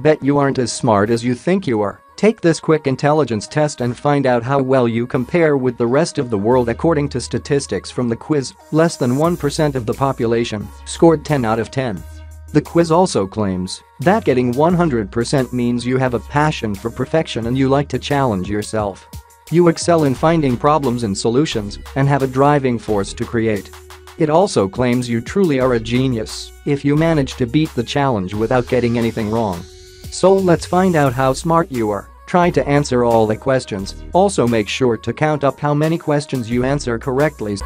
Bet you aren't as smart as you think you are. Take this quick intelligence test and find out how well you compare with the rest of the world according to statistics from the quiz, less than 1% of the population scored 10 out of 10. The quiz also claims that getting 100% means you have a passion for perfection and you like to challenge yourself. You excel in finding problems and solutions and have a driving force to create. It also claims you truly are a genius if you manage to beat the challenge without getting anything wrong. So let's find out how smart you are. Try to answer all the questions, also make sure to count up how many questions you answer correctly.